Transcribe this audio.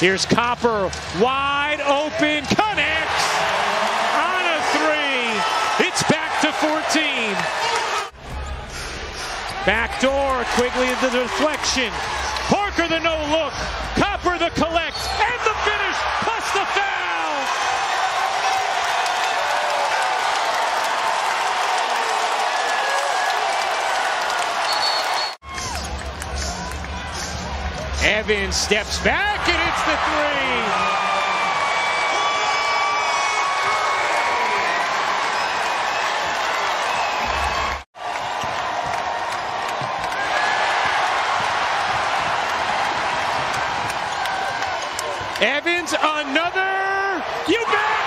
Here's Copper, wide open, connects on a three. It's back to 14. Back door, Quigley the deflection. Parker the no look. Evans steps back and hits the three. Evans, another. You bet.